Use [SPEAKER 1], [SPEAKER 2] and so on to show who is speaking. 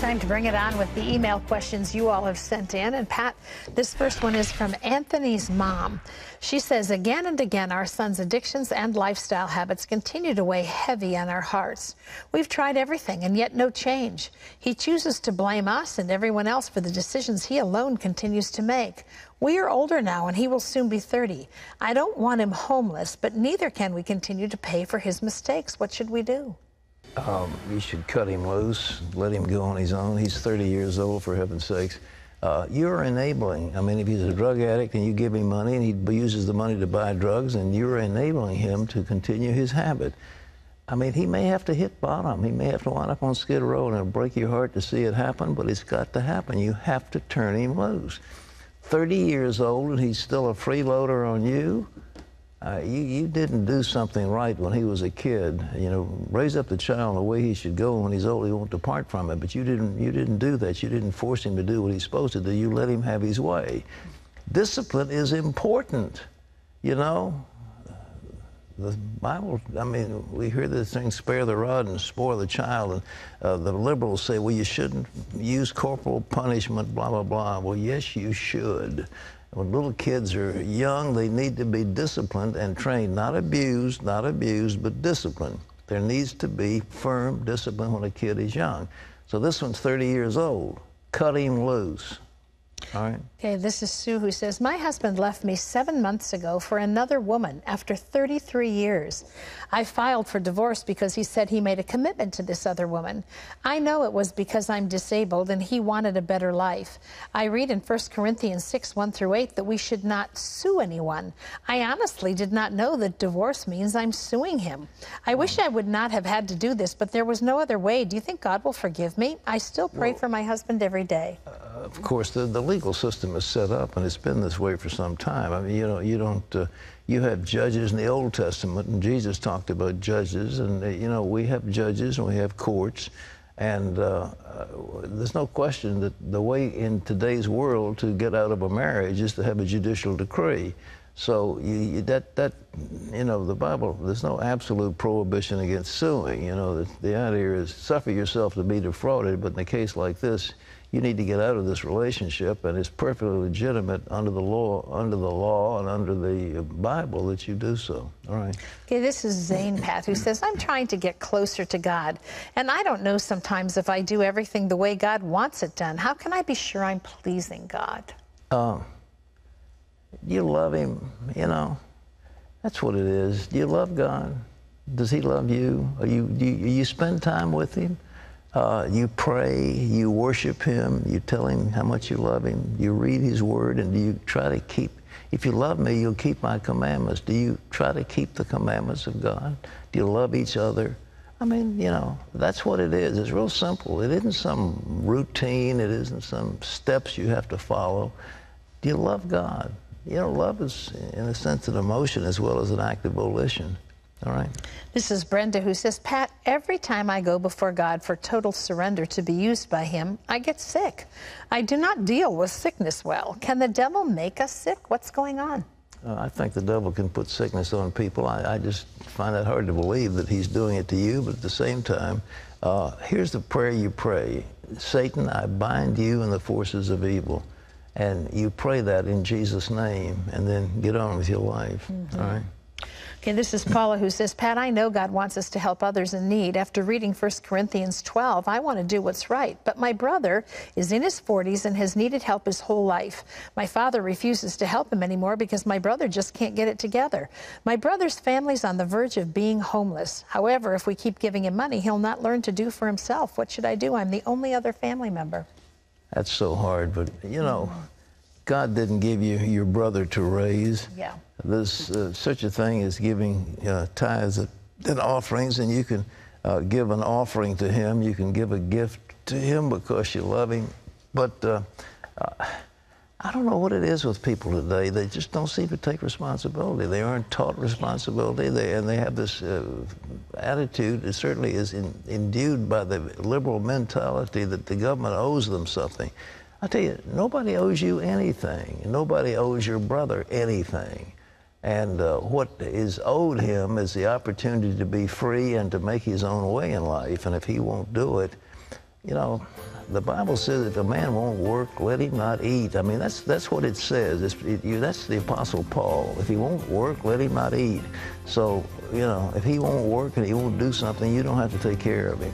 [SPEAKER 1] Time to bring it on with the email questions you all have sent in. And Pat, this first one is from Anthony's mom. She says, again and again, our son's addictions and lifestyle habits continue to weigh heavy on our hearts. We've tried everything and yet no change. He chooses to blame us and everyone else for the decisions he alone continues to make. We are older now and he will soon be 30. I don't want him homeless, but neither can we continue to pay for his mistakes. What should we do?
[SPEAKER 2] Um, you should cut him loose, let him go on his own. He's 30 years old, for heaven's sakes. Uh, you're enabling. I mean, if he's a drug addict and you give him money and he uses the money to buy drugs, and you're enabling him to continue his habit. I mean, he may have to hit bottom. He may have to wind up on Skid Row, and it'll break your heart to see it happen, but it's got to happen. You have to turn him loose. 30 years old, and he's still a freeloader on you. Uh, you, you didn't do something right when he was a kid. You know, raise up the child the way he should go. When he's old, he won't depart from it. But you didn't, you didn't do that. You didn't force him to do what he's supposed to do. You let him have his way. Discipline is important. You know, the Bible, I mean, we hear this thing, spare the rod and spoil the child. And uh, the liberals say, well, you shouldn't use corporal punishment, blah, blah, blah. Well, yes, you should. When little kids are young, they need to be disciplined and trained, not abused, not abused, but disciplined. There needs to be firm discipline when a kid is young. So this one's 30 years old. Cut him loose. All right.
[SPEAKER 1] Okay, this is Sue who says, My husband left me seven months ago for another woman after 33 years. I filed for divorce because he said he made a commitment to this other woman. I know it was because I'm disabled and he wanted a better life. I read in 1 Corinthians 6 1 through 8 that we should not sue anyone. I honestly did not know that divorce means I'm suing him. I wish I would not have had to do this, but there was no other way. Do you think God will forgive me? I still pray well, for my husband every day. Uh,
[SPEAKER 2] of course, the, the legal system is set up, and it's been this way for some time. I mean, you know, you don't. Uh, you have judges in the Old Testament, and Jesus talked about judges, and uh, you know, we have judges and we have courts, and uh, uh, there's no question that the way in today's world to get out of a marriage is to have a judicial decree. So you, that that you know the Bible. There's no absolute prohibition against suing. You know the, the idea is suffer yourself to be defrauded, but in a case like this, you need to get out of this relationship, and it's perfectly legitimate under the law, under the law, and under the Bible that you do so. All right.
[SPEAKER 1] Okay, this is Zane Pat who says, "I'm trying to get closer to God, and I don't know sometimes if I do everything the way God wants it done. How can I be sure I'm pleasing God?"
[SPEAKER 2] Um, you love Him, you know. That's what it is. Do you love God? Does He love you? Are you do you, you spend time with Him? Uh, you pray, you worship Him, you tell Him how much you love Him, you read His Word, and do you try to keep, if you love me, you'll keep my commandments. Do you try to keep the commandments of God? Do you love each other? I mean, you know, that's what it is. It's real simple. It isn't some routine, it isn't some steps you have to follow. Do you love God? You know, love is, in a sense, an emotion as well as an act of volition. All right.
[SPEAKER 1] This is Brenda who says, Pat, every time I go before God for total surrender to be used by Him, I get sick. I do not deal with sickness well. Can the devil make us sick? What's going on?
[SPEAKER 2] Uh, I think the devil can put sickness on people. I, I, just find it hard to believe that he's doing it to you, but at the same time, uh, here's the prayer you pray Satan, I bind you and the forces of evil. And you pray that in Jesus' name, and then get on with your life. Mm -hmm. All right?
[SPEAKER 1] Okay, this is Paula who says, Pat, I know God wants us to help others in need. After reading 1 Corinthians 12, I want to do what's right. But my brother is in his 40s and has needed help his whole life. My father refuses to help him anymore because my brother just can't get it together. My brother's family's on the verge of being homeless. However, if we keep giving him money, he'll not learn to do for himself. What should I do? I'm the only other family member.
[SPEAKER 2] That's so hard, but you know, God didn't give you your brother to raise.
[SPEAKER 1] Yeah.
[SPEAKER 2] There's uh, such a thing as giving uh, tithes and offerings, and you can uh, give an offering to Him. You can give a gift to Him because you love Him. But uh, I don't know what it is with people today. They just don't seem to take responsibility. They aren't taught responsibility, they, and they have this uh, attitude. It certainly is in, endued by the liberal mentality that the government owes them something. I tell you, nobody owes you anything. Nobody owes your brother anything. And uh, what is owed him is the opportunity to be free and to make his own way in life. And if he won't do it, you know, the Bible says if a man won't work, let him not eat. I mean, that's that's what it says. It, you, that's the Apostle Paul. If he won't work, let him not eat. So, you know, if he won't work and he won't do something, you don't have to take care of him.